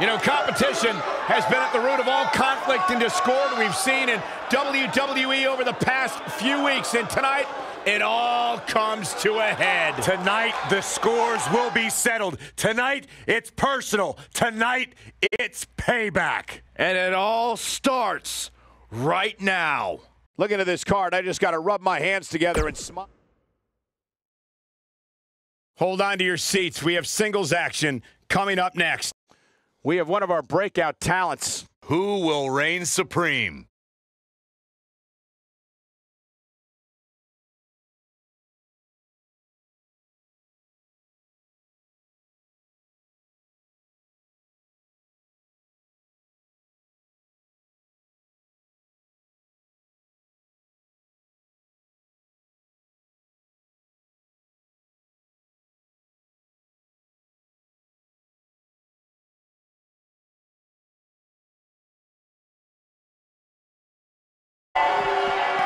You know, competition has been at the root of all conflict and discord we've seen in WWE over the past few weeks. And tonight, it all comes to a head. Tonight, the scores will be settled. Tonight, it's personal. Tonight, it's payback. And it all starts right now. Looking at this card, I just got to rub my hands together and smile. Hold on to your seats. We have singles action coming up next. We have one of our breakout talents. Who will reign supreme?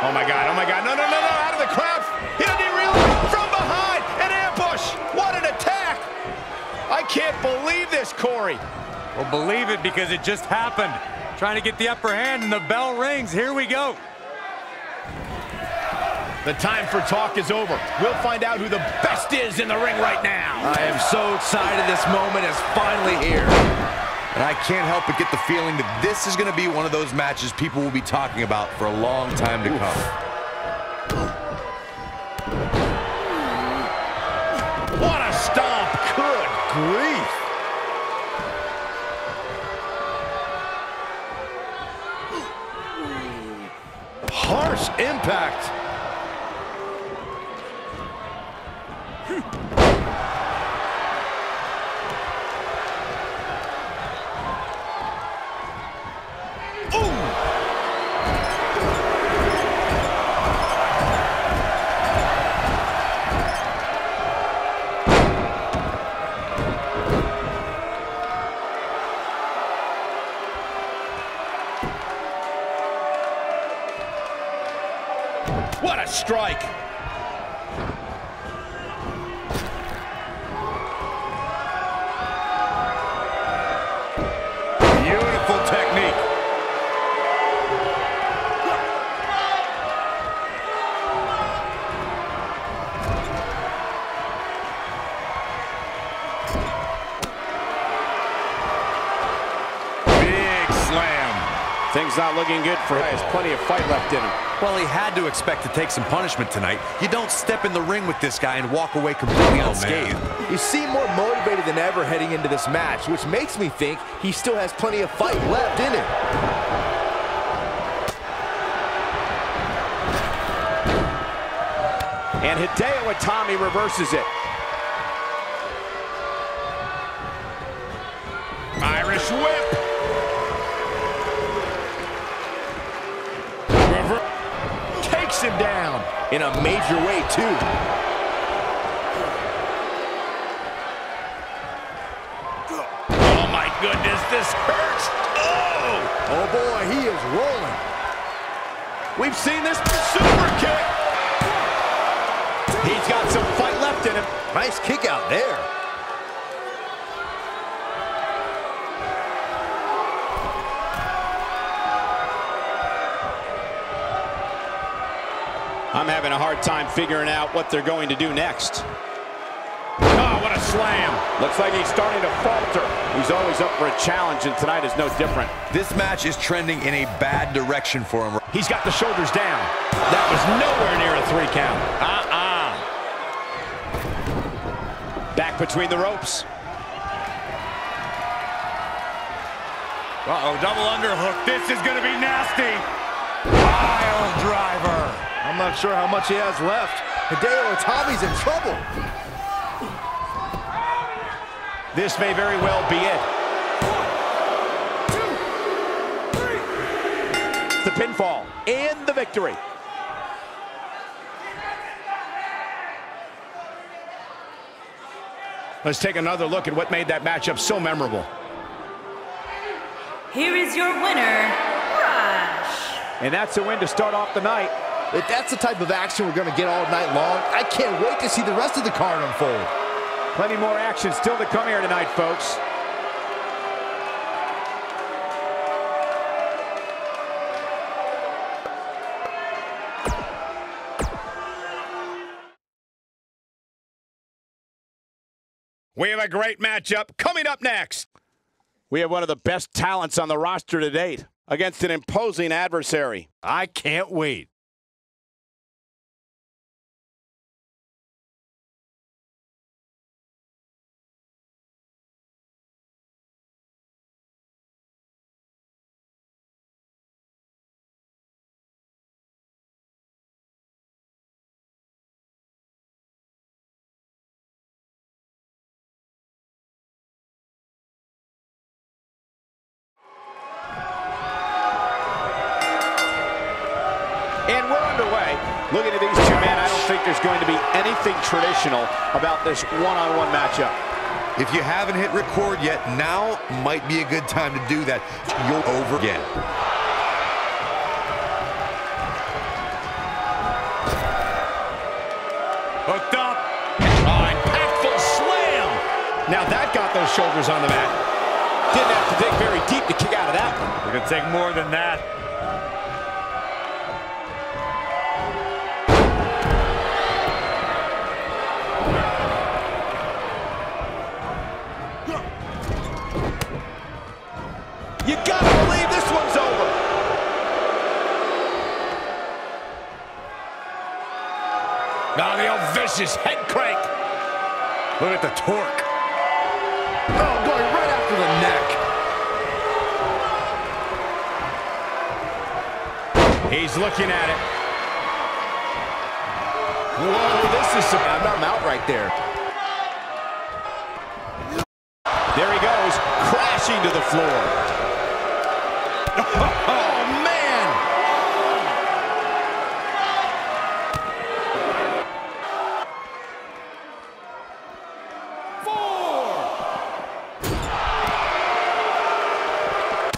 Oh my God, oh my God, no, no, no, no, out of the crowd. He doesn't even realize, from behind, an ambush. What an attack. I can't believe this, Corey. Well, believe it because it just happened. Trying to get the upper hand and the bell rings. Here we go. The time for talk is over. We'll find out who the best is in the ring right now. I am so excited this moment is finally here. And I can't help but get the feeling that this is going to be one of those matches people will be talking about for a long time to come. What a stomp. Good grief. Harsh impact. Things not looking good for him. He has plenty of fight left in him. Well, he had to expect to take some punishment tonight. You don't step in the ring with this guy and walk away completely unscathed. You seem more motivated than ever heading into this match, which makes me think he still has plenty of fight left in him. And Hideo Itami reverses it. In a major way, too. Oh my goodness, this hurts. Oh! Oh boy, he is rolling. We've seen this super kick. He's got some fight left in him. Nice kick out there. Hard time figuring out what they're going to do next. Oh, what a slam. Looks like he's starting to falter. He's always up for a challenge, and tonight is no different. This match is trending in a bad direction for him. He's got the shoulders down. That was nowhere near a three count. Uh-uh. Back between the ropes. Uh-oh, double underhook. This is going to be nasty. Pile driver. I'm not sure how much he has left. Hideo Itami's in trouble. This may very well be it. The pinfall and the victory. Let's take another look at what made that matchup so memorable. Here is your winner, Rush. And that's a win to start off the night. If that's the type of action we're going to get all night long, I can't wait to see the rest of the card unfold. Plenty more action still to come here tonight, folks. We have a great matchup coming up next. We have one of the best talents on the roster to date against an imposing adversary. I can't wait. Underway. Looking at these two men, I don't think there's going to be anything traditional about this one-on-one matchup. If you haven't hit record yet, now might be a good time to do that. You'll over again. Hooked up. Oh, impactful slam. Now that got those shoulders on the mat. Didn't have to dig very deep to kick out of that one. We're going to take more than that. The old vicious head crank. Look at the torque. Oh, going right after the neck. He's looking at it. Whoa, this is some... I'm out right there. There he goes, crashing to the floor.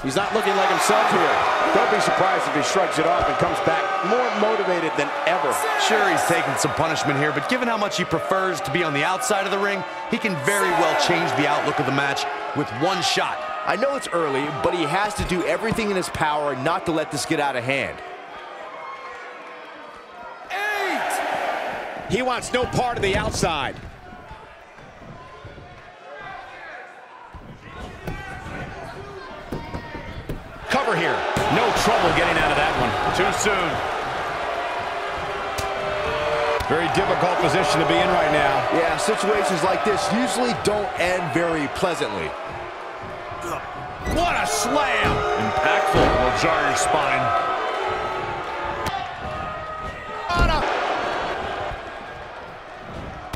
He's not looking like himself here. Don't be surprised if he shrugs it off and comes back more motivated than ever. Sure, he's taking some punishment here, but given how much he prefers to be on the outside of the ring, he can very well change the outlook of the match with one shot. I know it's early, but he has to do everything in his power not to let this get out of hand. Eight. He wants no part of the outside. Cover here. No trouble getting out of that one. Too soon. Very difficult position to be in right now. Yeah, situations like this usually don't end very pleasantly. What a slam. Impactful. Will jar your spine.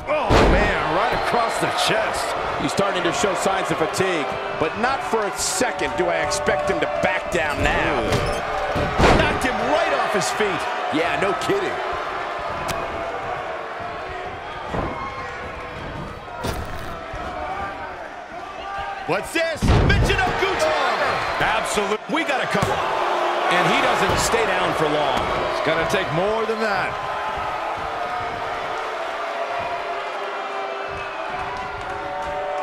Oh, man, right across the chest. He's starting to show signs of fatigue, but not for a second do I expect him to back down now. Knocked him right off his feet. Yeah, no kidding. What's this? Michinoku driver. Absolute. We got to cover. And he doesn't stay down for long. It's going to take more than that.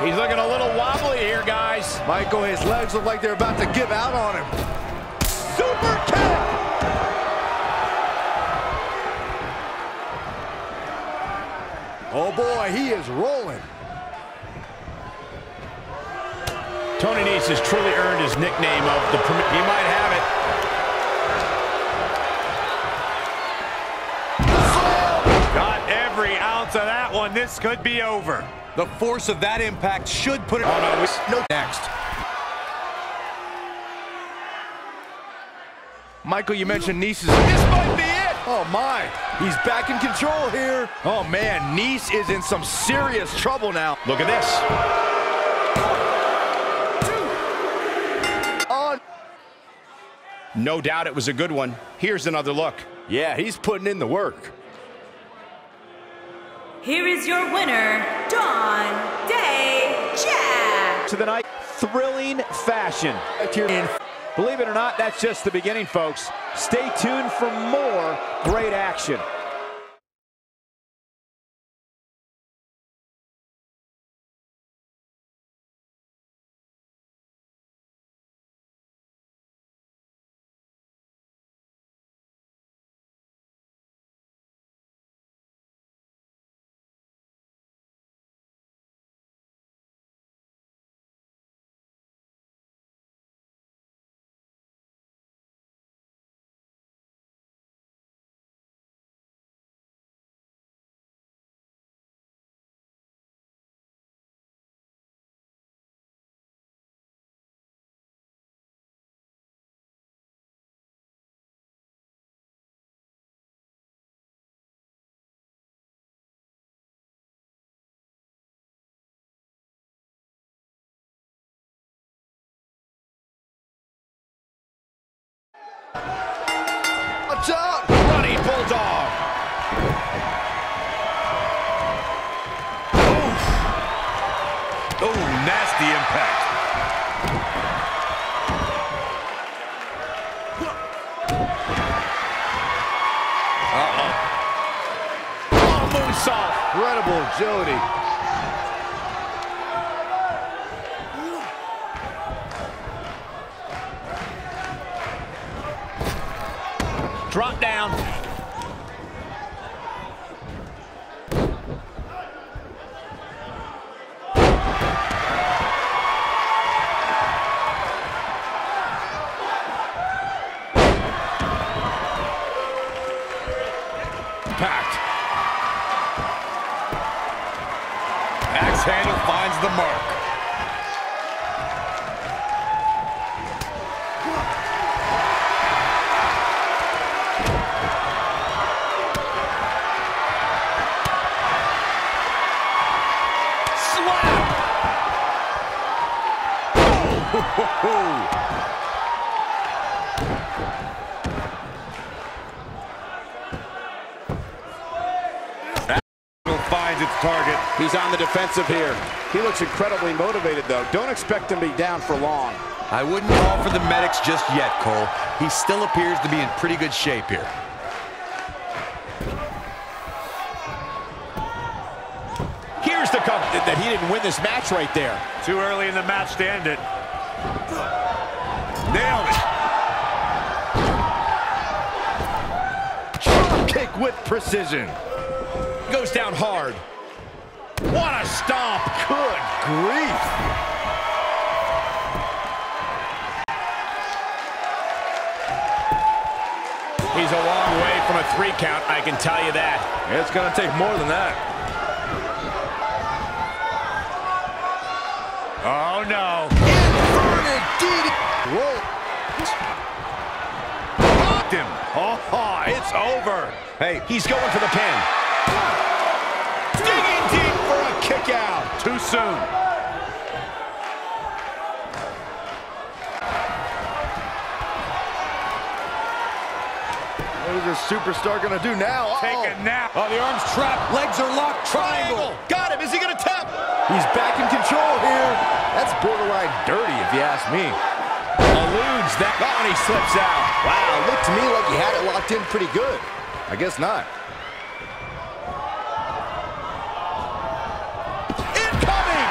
He's looking a little wobbly here, guys. Michael, his legs look like they're about to give out on him. Super kick! Oh boy, he is rolling. Tony Nese has truly earned his nickname of the. He might have it. Got every ounce of that one. This could be over. The force of that impact should put it Oh, no. we- No, next. Michael, you mentioned Nice is... This might be it! Oh, my. He's back in control here. Oh, man, Nice is in some serious trouble now. Look at this. On. No doubt it was a good one. Here's another look. Yeah, he's putting in the work. Here is your winner, Don Day Jack. To the night, thrilling fashion. Believe it or not, that's just the beginning, folks. Stay tuned for more great action. Watch out! Running Bulldog. Oh, nasty impact. Uh Oh, moonsault. Incredible agility. Finds its target. He's on the defensive here. He looks incredibly motivated, though. Don't expect him to be down for long. I wouldn't call for the medics just yet, Cole. He still appears to be in pretty good shape here. Here's the cover. That he didn't win this match right there. Too early in the match to end it. Nailed it. Kick with precision. Goes down hard. What a stomp. Good grief. He's a long way from a three count, I can tell you that. It's going to take more than that. Oh, no. Inverted DDT. Roll. Knocked him. Oh, it's. Hey, he's going for the pin. Digging deep for a kick out. Too soon. What is this superstar going to do now? Take Oh, a nap. Oh, the arm's trapped. Legs are locked. Triangle. Got him. Is he going to tap? He's back in control here. That's borderline dirty, if you ask me. Eludes that. Oh, and he slips out. Wow, looked to me like he had it locked in pretty good. I guess not. Incoming.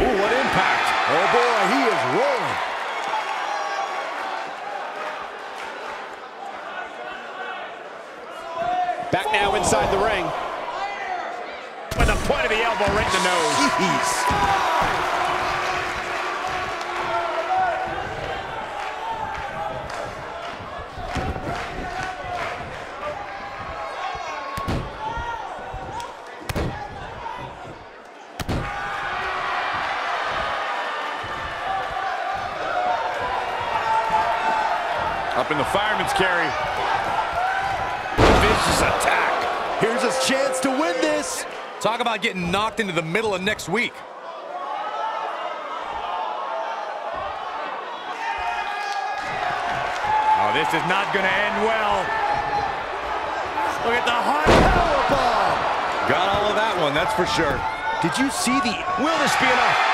Ooh, what impact. Oh, boy, he is rolling. Back now inside the ring. With the point of the elbow right in the nose. Jeez. Up in the fireman's carry. Vicious attack. Here's his chance to win this. Talk about getting knocked into the middle of next week. Oh, this is not going to end well. Look at the hot Powerbomb. Got all of that one, that's for sure. Did you see the... Will this be enough?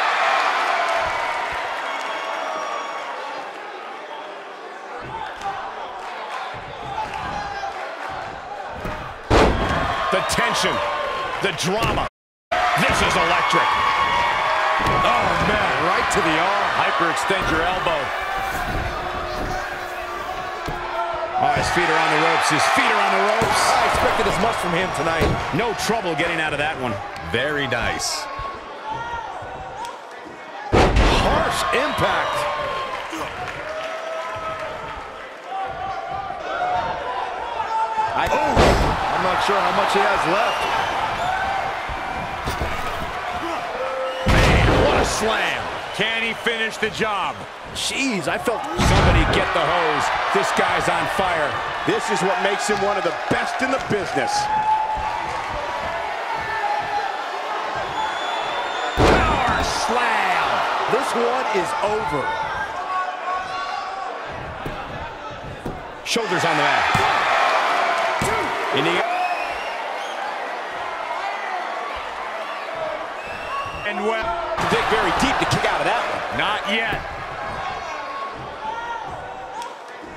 The tension, the drama. This is electric. Oh, man. Right to the arm. Hyperextend your elbow. Oh, his feet are on the ropes. His feet are on the ropes. I expected as much from him tonight. No trouble getting out of that one. Very nice. Harsh impact. I, oh, I'm not sure how much he has left. Slam. Can he finish the job? Jeez, I felt Somebody get the hose. This guy's on fire. This is what makes him one of the best in the business. Power slam. This one is over. Shoulders on the mat. And he And well, Dig very deep to kick out of that one. not yet.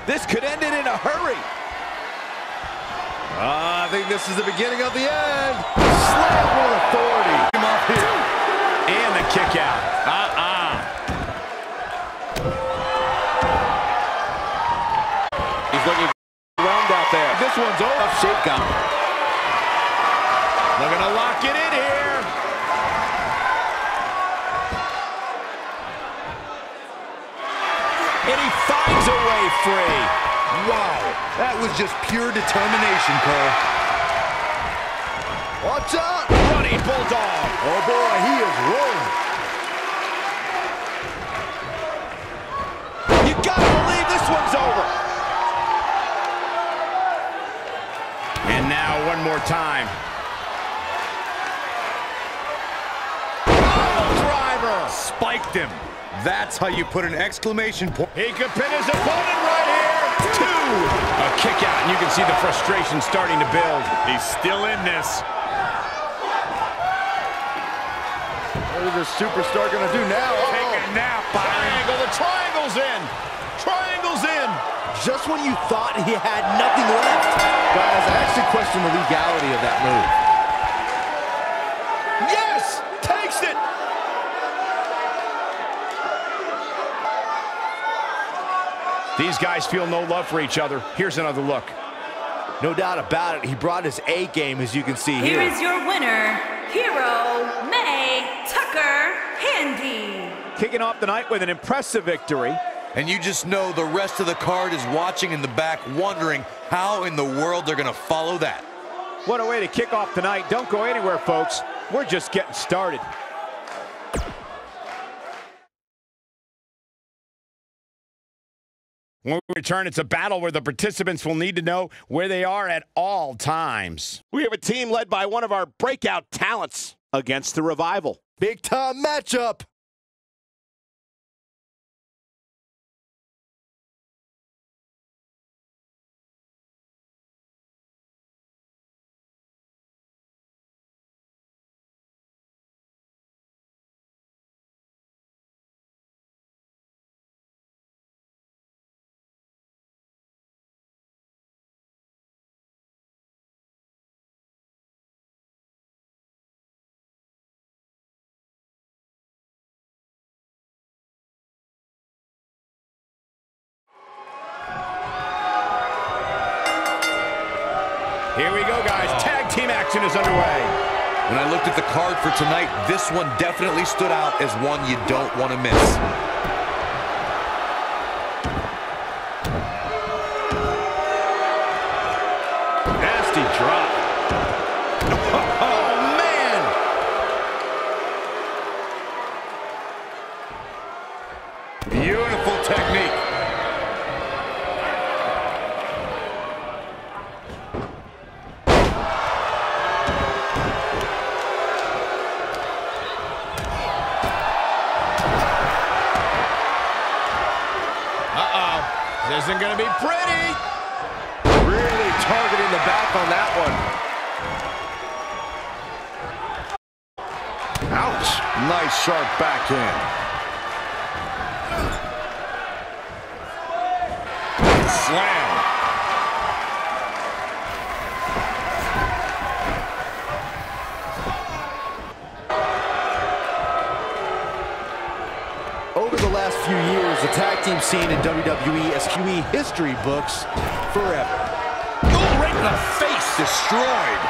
This could end it in a hurry. Uh, I think this is the beginning of the end. Slam with authority. Him up here. and the kick out. Uh-uh. He's looking whelmed out there. This one's over. Shakedown. Looking to lock it in here. And he finds a way free. Wow, that was just pure determination, Cole. Watch out. Running Bulldog. Oh, boy, he is rolling. You gotta believe this one's over. And now one more time. driver. Spiked him. That's how you put an exclamation point. He could pin his opponent right. Two. A kick out, and you can see the frustration starting to build. He's still in this. What is this superstar going to do now? Take a nap, Byron. Triangle, the triangle's in. Triangle's in. Just when you thought he had nothing left. Guys, I actually question the legality of that move. Yes! Takes it! These guys feel no love for each other. Here's another look. No doubt about it, he brought his A game, as you can see Here here. is your winner, Hero May Tucker Handy. Kicking off the night with an impressive victory. And you just know the rest of the card is watching in the back, wondering how in the world they're going to follow that. What a way to kick off the night. Don't go anywhere, folks. We're just getting started. When we return, it's a battle where the participants will need to know where they are at all times. We have a team led by one of our breakout talents against the Revival. Big time matchup. Looked at the card for tonight, this one definitely stood out as one you don't want to miss. Isn't going to be pretty. Really targeting the back on that one. Ouch. Nice sharp backhand. Slam. Tag team scene in WWE has QE history books forever. Oh, right in the face. Destroyed.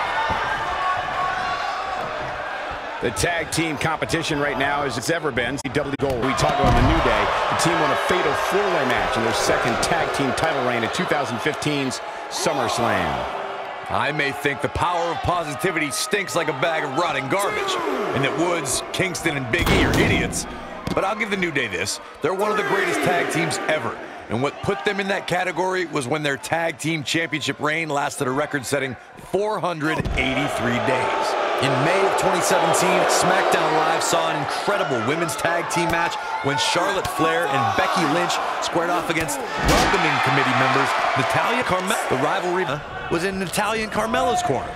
The tag team competition right now as it's ever been. CW Gold. We talk about the New Day. The team won a fatal four-way match in their second tag team title reign at 2015's SummerSlam. I may think the power of positivity stinks like a bag of rotting garbage, and that Woods, Kingston, and Big E are idiots. But I'll give the New Day this. They're one of the greatest tag teams ever. And what put them in that category was when their tag team championship reign lasted a record-setting 483 days. In May of 2017, SmackDown Live saw an incredible women's tag team match when Charlotte Flair and Becky Lynch squared off against welcoming committee members Natalya Carmella. The rivalry was in Natalya and Carmella's corner.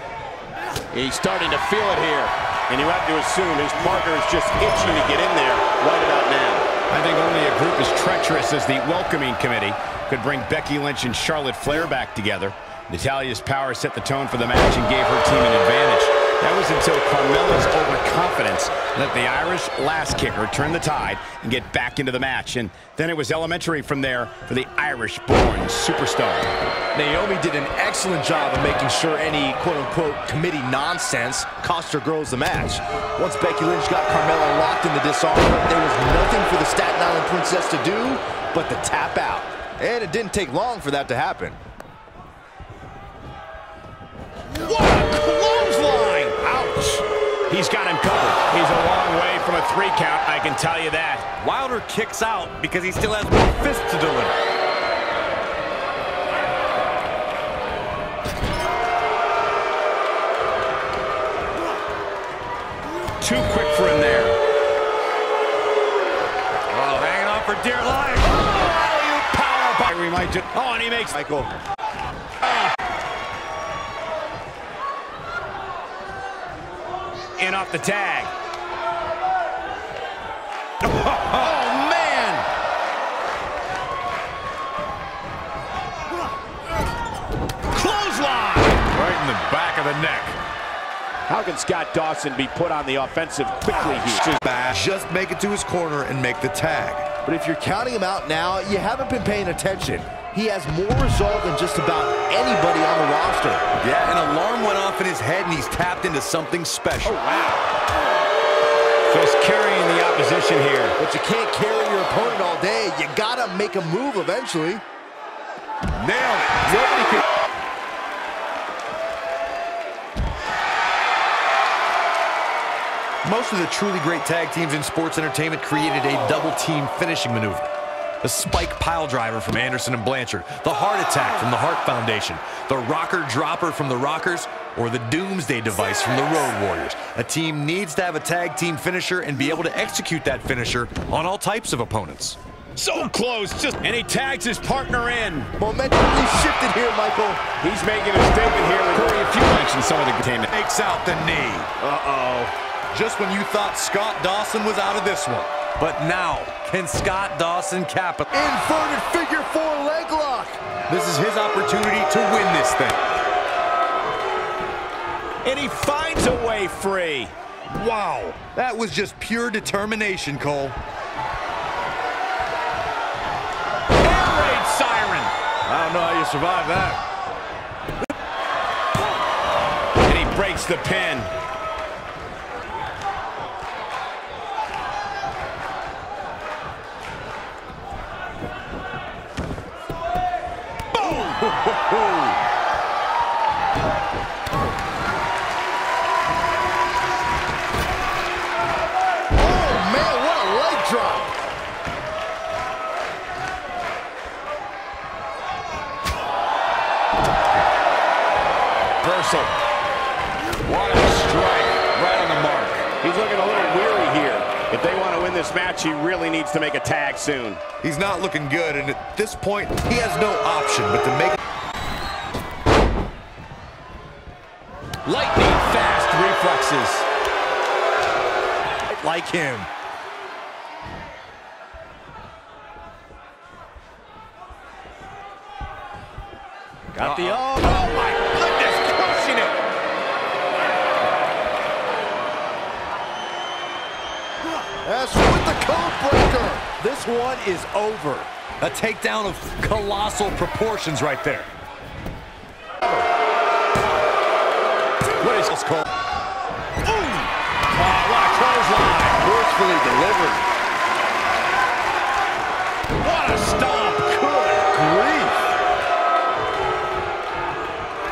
He's starting to feel it here. And you have to assume his partner is just itching to get in there right about now. I think only a group as treacherous as the welcoming committee could bring Becky Lynch and Charlotte Flair back together. Natalya's power set the tone for the match and gave her team an advantage. That was until Carmella's overconfidence let the Irish Lass Kicker turn the tide and get back into the match. And then it was elementary from there for the Irish-born superstar. Naomi did an excellent job of making sure any quote-unquote committee nonsense cost her girls the match. Once Becky Lynch got Carmella locked in the disarm, there was nothing for the Staten Island Princess to do but to tap out. And it didn't take long for that to happen. What a clothesline! Ouch! He's got him covered. He's a long way from a three count, I can tell you that. Wilder kicks out because he still has more fists to deliver. Too quick for him there. Oh, hanging on for dear life. Oh, you power by we might just. Oh, and he makes Michael. In off the tag. Oh, man! Clothesline! Right in the back of the neck. How can Scott Dawson be put on the offensive quickly here? Just make it to his corner and make the tag. But if you're counting him out now, you haven't been paying attention. He has more resolve than just about anybody on the roster. Yeah, an alarm went off in his head and he's tapped into something special. Oh, just carrying the opposition here. But you can't carry your opponent all day. You gotta make a move eventually. Nailed it. Nobody can... Most of the truly great tag teams in sports entertainment created a double team finishing maneuver. The spike pile driver from Anderson and Blanchard, the heart attack from the Hart Foundation, the rocker dropper from the Rockers, or the doomsday device from the Road Warriors. A team needs to have a tag team finisher and be able to execute that finisher on all types of opponents. So close, just and he tags his partner in. Momentum really shifted here, Michael. He's making a statement here. Corey, if you mentioned some of the containment. Takes out the knee. Uh-oh. Just when you thought Scott Dawson was out of this one. But now, can Scott Dawson cap it? Inverted figure four leg lock. This is his opportunity to win this thing. And he finds a way free. Wow, that was just pure determination, Cole. Air raid siren. I don't know how you survive that. And he breaks the pin. Oh, man, what a leg drop. Reversal. What a strike. Right on the mark. He's looking a little weary here. If they want to win this match, he really needs to make a tag soon. He's not looking good, and this point, he has no option but to make Lightning fast reflexes. Like him. Got the... Oh, Oh my goodness, crushing it. That's with the code breaker. This one is over. A takedown of colossal proportions right there. What is this called? Boom! Oh, what a clothesline. Forcefully delivered. What a stomp. Good grief.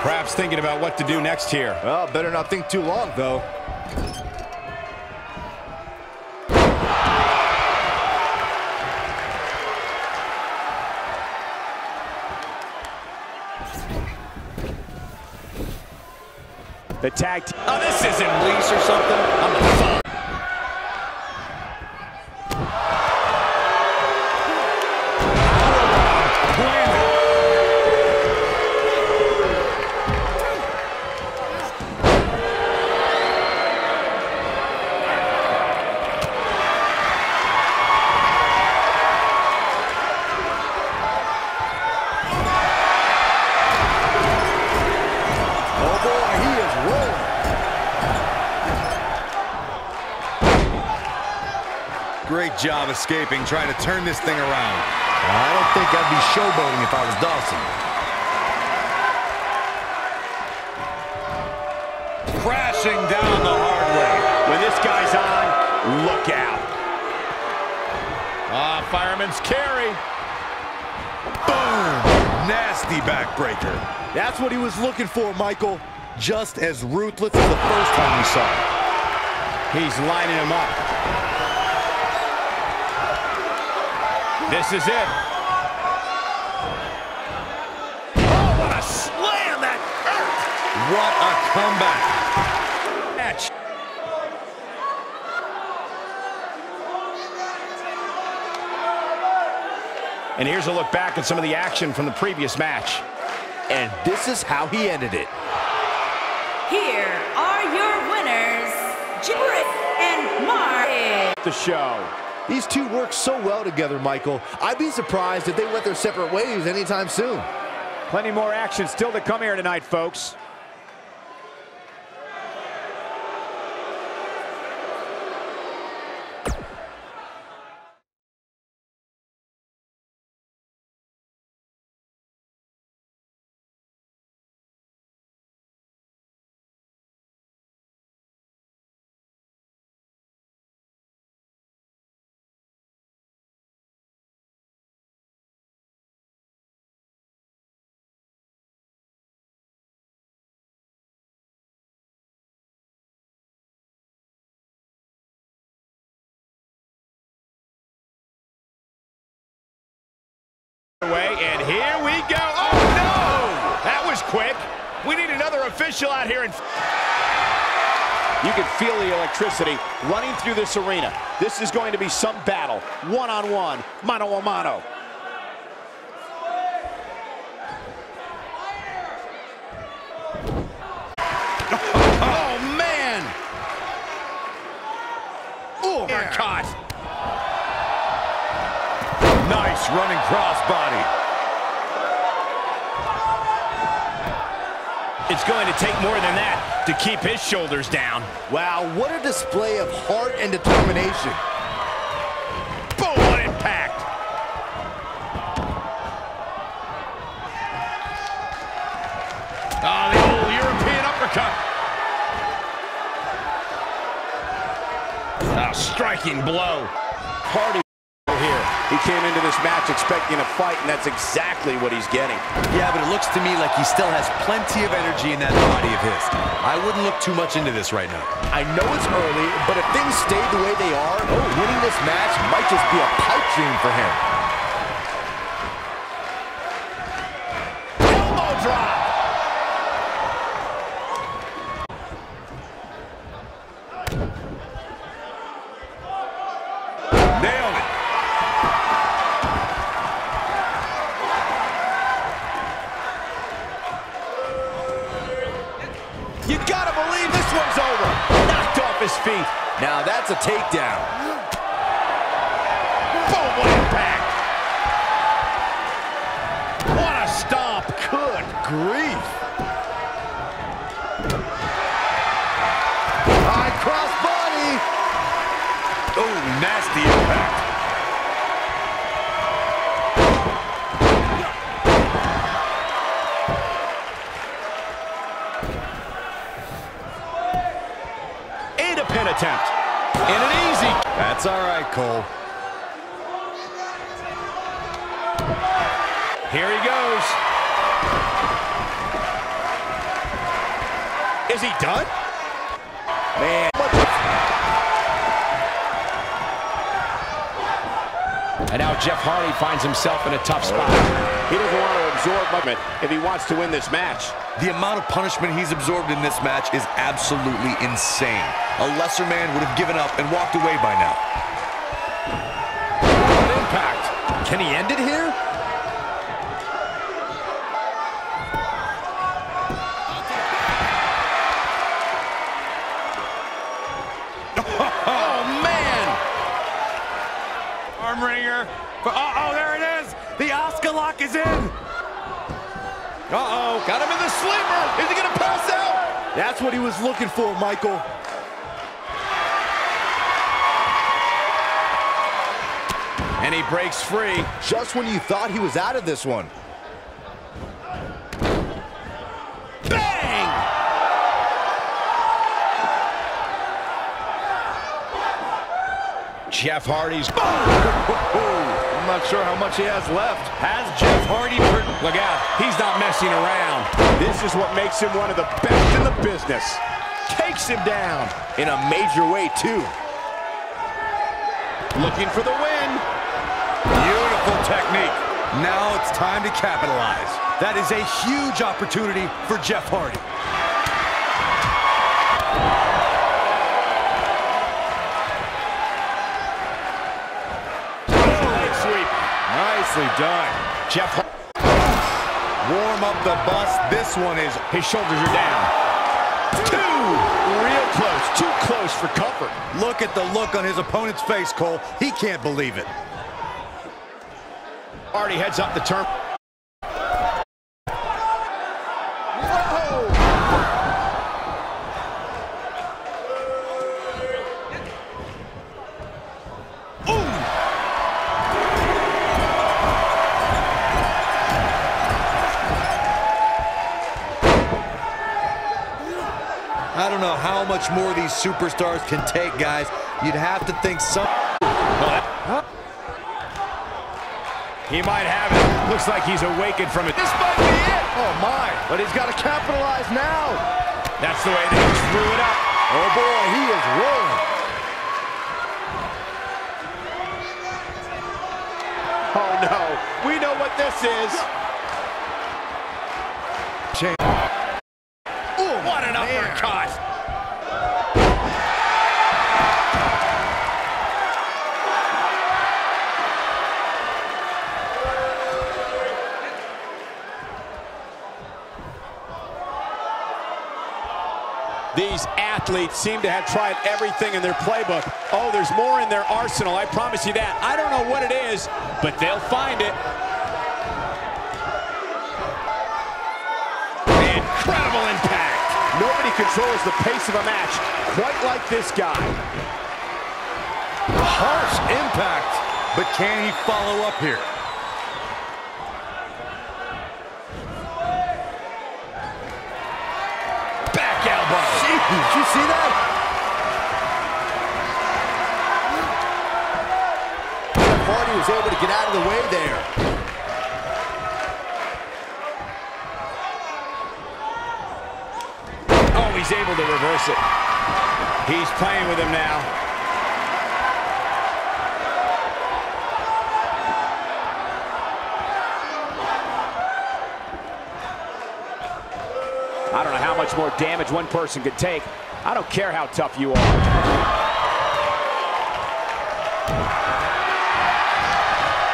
Perhaps thinking about what to do next here. Well, better not think too long, though. The tag. Oh, this isn't leash or something. I'm the escaping, trying to turn this thing around. I don't think I'd be showboating if I was Dawson. Crashing down the hard way. When this guy's on, look out. Ah, fireman's carry. Boom! Nasty backbreaker. That's what he was looking for, Michael. Just as ruthless as the first time we saw it. He's lining him up. This is it. Oh, what a slam that hurt. What a comeback. Match. And here's a look back at some of the action from the previous match. And this is how he ended it. Here are your winners, Britt and Martin. The show. These two work so well together, Michael. I'd be surprised if they went their separate ways anytime soon. Plenty more action still to come here tonight, folks. We need another official out here. And You can feel the electricity running through this arena. This is going to be some battle. One-on-one, mano-a-mano. Oh, man! Oh, my God! Nice running crossbody. It's going to take more than that to keep his shoulders down. Wow, what a display of heart and determination. Boom, what impact! Oh, ah, the old European uppercut. A striking blow. Hardy here. He came into this match expecting a fight, and that's exactly what he's getting. Yeah, but it looks to me like he still has plenty of energy in that body of his. I wouldn't look too much into this right now. I know it's early, but if things stay the way they are, oh, winning this match might just be a pipe dream for him. Here he goes. Is he done? Man, And now Jeff Hardy finds himself in a tough spot. He doesn't want to absorb movement if he wants to win this match. The amount of punishment he's absorbed in this match is absolutely insane. A lesser man would have given up and walked away by now. What impact. Can he end it here? Is in. Uh-oh, got him in the sleeper. Is he gonna pass out? That's what he was looking for, Michael. And he breaks free. Just when you thought he was out of this one. Bang! Jeff Hardy's. I'm not sure how much he has left. Has Jeff Hardy. Look out. He's not messing around. This is what makes him one of the best in the business. Takes him down in a major way, too. Looking for the win. Beautiful technique. Now it's time to capitalize. That is a huge opportunity for Jeff Hardy. Nicely done. Jeff Warm up the bus. This one is His shoulders are down. Two. Real close. Too close for comfort. Look at the look on his opponent's face, Cole. He can't believe it. Hardy heads up the turn. Much more these superstars can take, guys. You'd have to think some... He might have it. Looks like he's awakened from it. This might be it. Oh, my. But he's got to capitalize now. That's the way they screw it up. Oh, boy, he is rolling. Oh, no. We know what this is. These athletes seem to have tried everything in their playbook. Oh, there's more in their arsenal, I promise you that. I don't know what it is, but they'll find it. Incredible impact. Nobody controls the pace of a match quite like this guy. Harsh impact. But can he follow up here? Back elbow. Did you see that? Jeff Hardy was able to get out of the way there. Oh, he's able to reverse it. He's playing with him now. I don't know how much more damage one person could take. I don't care how tough you are.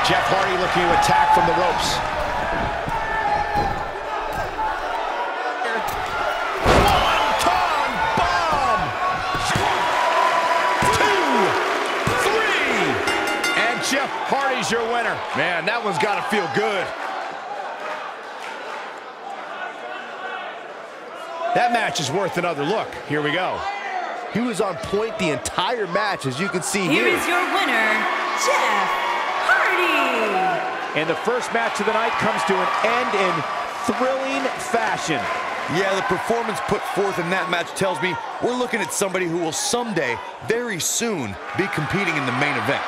Jeff Hardy looking to attack from the ropes. Swanton bomb. Three! And Jeff Hardy's your winner. Man, that one's got to feel good. That match is worth another look. Here we go. He was on point the entire match, as you can see Here here. is your winner, Jeff Hardy. And the first match of the night comes to an end in thrilling fashion. Yeah, the performance put forth in that match tells me we're looking at somebody who will someday, very soon, be competing in the main event.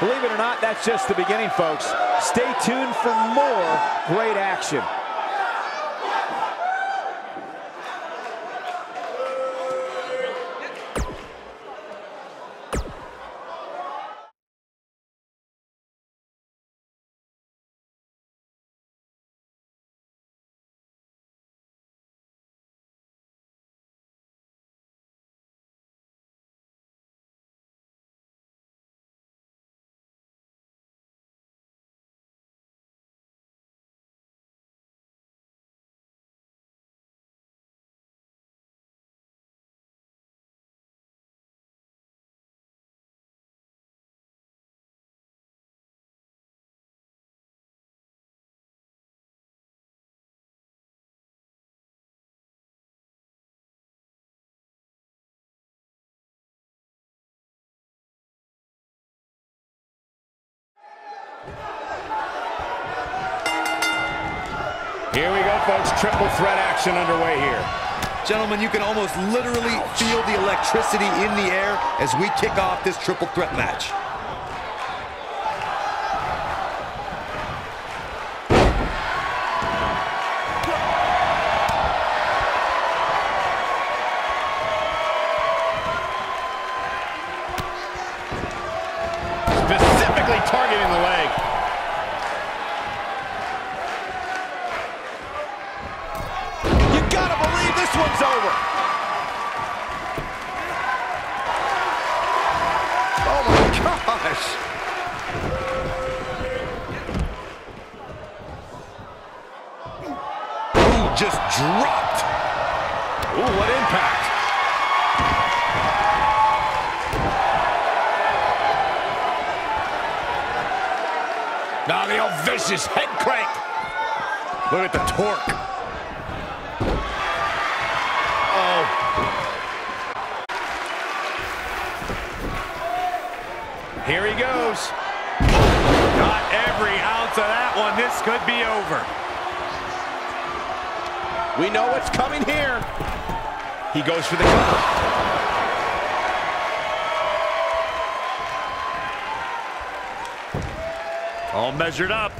Believe it or not, that's just the beginning, folks. Stay tuned for more great action. Here we go, folks. Triple threat action underway here. Gentlemen, you can almost literally feel the electricity in the air as we kick off this triple threat match. Torque. Oh. Here he goes. Got every ounce of that one. This could be over. We know what's coming here. He goes for the cover. All measured up.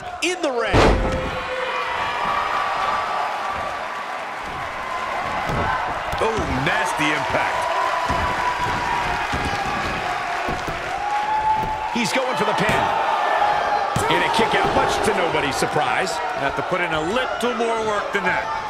To in the ring. Oh, nasty impact. He's going for the pin. And a kick out, much to nobody's surprise. Have to put in a little more work than that.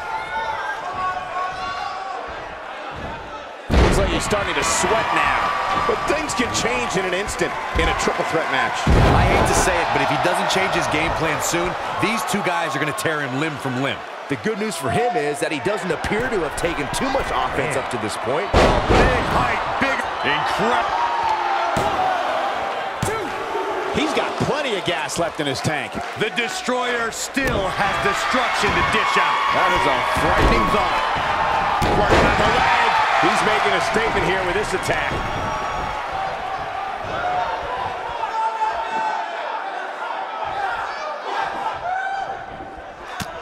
He's starting to sweat now. But things can change in an instant in a triple threat match. I hate to say it, but if he doesn't change his game plan soon, these two guys are going to tear him limb from limb. The good news for him is that he doesn't appear to have taken too much offense up to this point. Oh, big height, big, incredible. He's got plenty of gas left in his tank. The Destroyer still has destruction to dish out. That is a frightening thought. Working on the leg. He's making a statement here with this attack.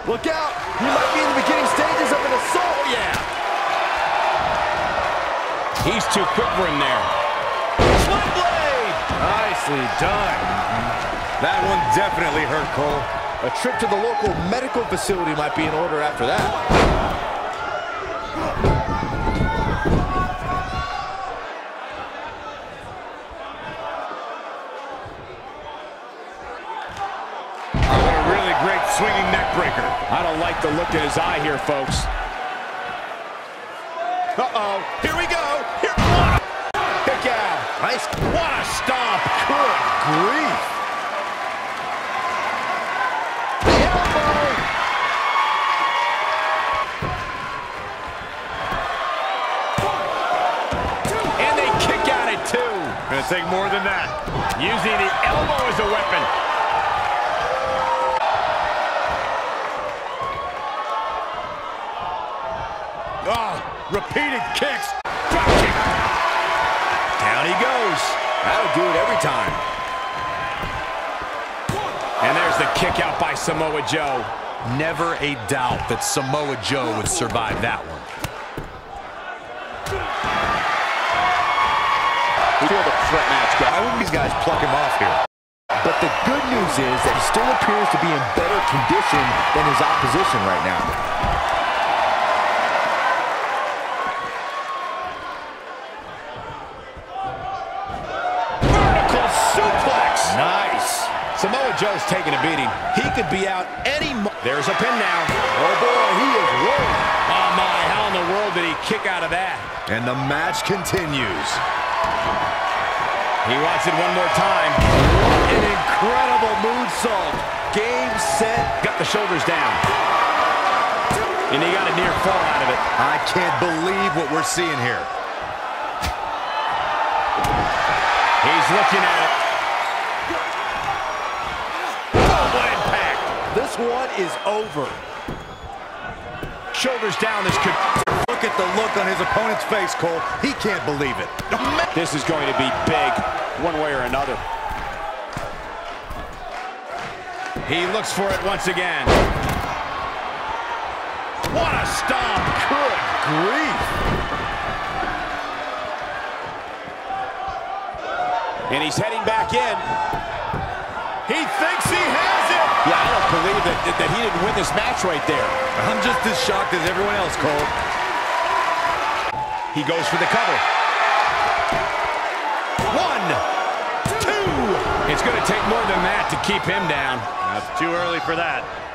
Look out! He might be in the beginning stages of an assault. Oh, yeah. He's too quick for him there. Sling blade. Nicely done. That one definitely hurt Cole. A trip to the local medical facility might be in order after that. What a really great swinging neck breaker. I don't like the look in his eye here, folks. Uh-oh. Here we go. Here. What a kick out. Nice. What a stomp. Good grief. The elbow. And they kick out at two. Gonna take more than that. Using the elbow as a weapon. Oh, repeated kicks. Down he goes. That'll do it every time. And there's the kick out by Samoa Joe. Never a doubt that Samoa Joe would survive that one. We feel the threat match go. I hope these guys pluck him off here. But the good news is that he still appears to be in better condition than his opposition right now. Joe's taking a beating. He could be out any mo- There's a pin now. Oh boy, he is rolling. Oh my, how in the world did he kick out of that? And the match continues. He wants it one more time. An incredible moonsault. Game, set. Got the shoulders down. And he got a near fall out of it. I can't believe what we're seeing here. He's looking at it. One is over. Shoulders down. This could... Look at the look on his opponent's face, Cole. He can't believe it. This is going to be big, one way or another. He looks for it once again. What a stomp. Good grief. And he's heading back in. He thinks he has it. Yeah, I don't believe that, that, that he didn't win this match right there. I'm just as shocked as everyone else, Cole. He goes for the cover. One, two. It's going to take more than that to keep him down. That's too early for that.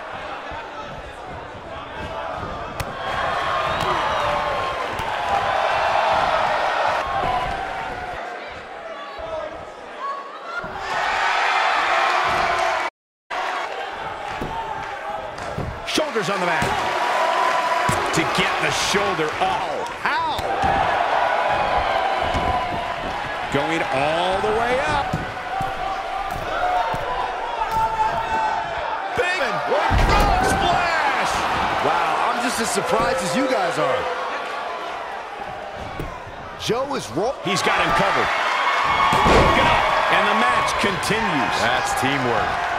Shoulder up. How? Going all the way up. Big frog splash. Wow, I'm just as surprised as you guys are. Joe is roll. He's got him covered. And the match continues. That's teamwork.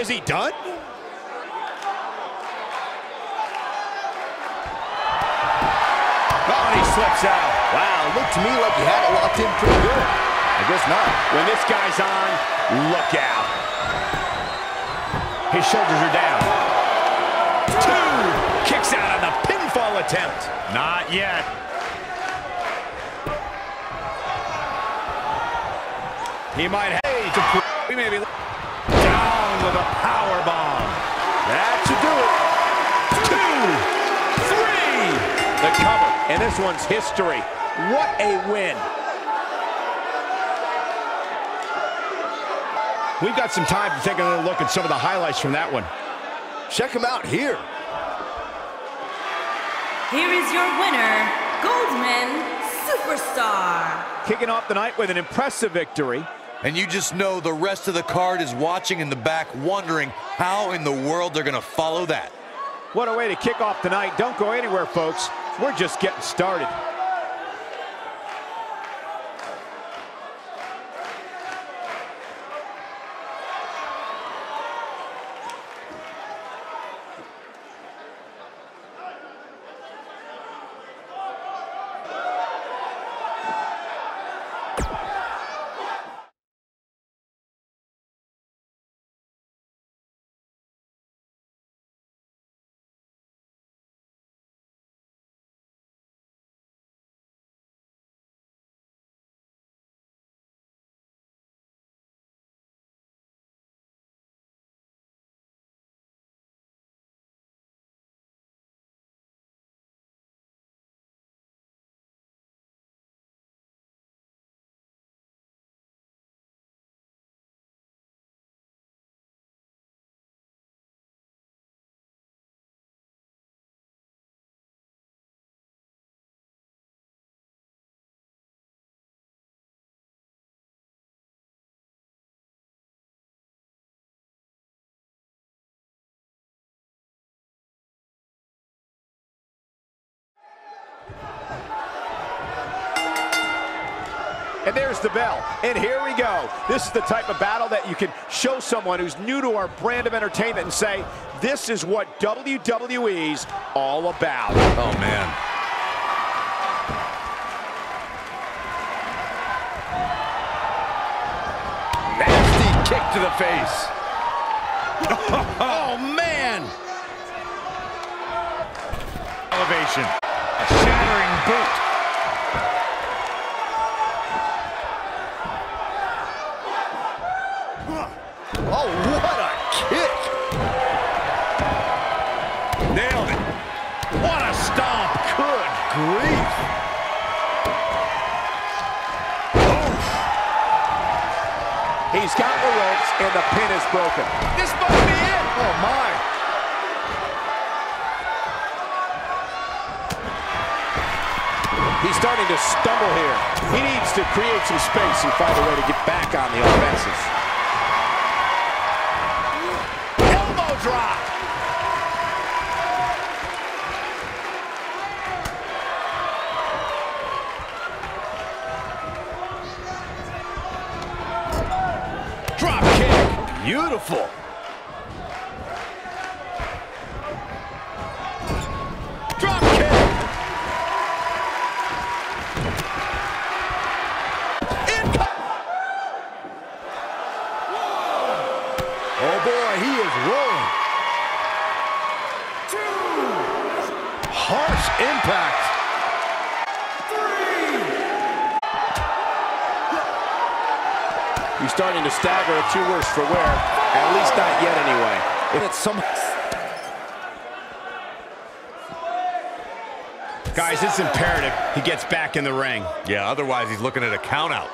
Is he done? Oh, and he slips out. Wow, looked to me like he had it locked in pretty good. I guess not. When this guy's on, look out. His shoulders are down. Two. Kicks out on the pinfall attempt. Not yet. He might have to. We may be with a power bomb. That should do it. Two, three. The cover. And this one's history. What a win. We've got some time to take another look at some of the highlights from that one. Check him out here. Here is your winner, Goldman Superstar. Kicking off the night with an impressive victory. And you just know the rest of the card is watching in the back, wondering how in the world they're going to follow that. What a way to kick off tonight. Don't go anywhere, folks. We're just getting started. And there's the bell. And here we go. This is the type of battle that you can show someone who's new to our brand of entertainment and say, this is what WWE's all about. Oh, man. Nasty kick to the face. oh, man. Elevation. A shattering boot. And the pin is broken. This might be it. Oh, my. He's starting to stumble here. He needs to create some space and find a way to get back on the offensive. Beautiful. Drop kick. Oh boy, he is rolling. Harsh impact. He's starting to stagger at two worse for wear. At least not yet anyway. If it's some Guys, it's imperative he gets back in the ring. Yeah, otherwise he's looking at a count out.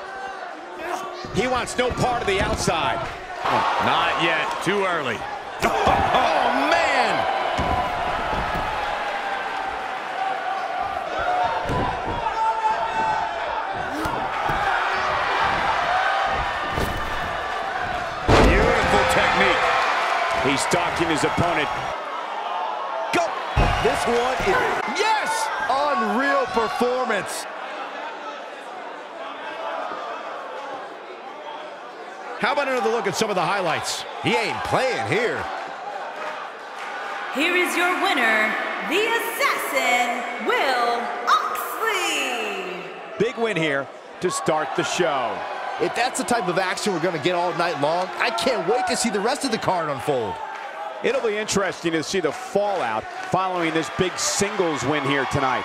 He wants no part of the outside. Not yet. Too early. Oh man! He's stalking his opponent. Go! This one is yes! Unreal performance. How about another look at some of the highlights? He ain't playing here. Here is your winner, the Assassin, Will Oxley. Big win here to start the show. If that's the type of action we're going to get all night long, I can't wait to see the rest of the card unfold. It'll be interesting to see the fallout following this big singles win here tonight.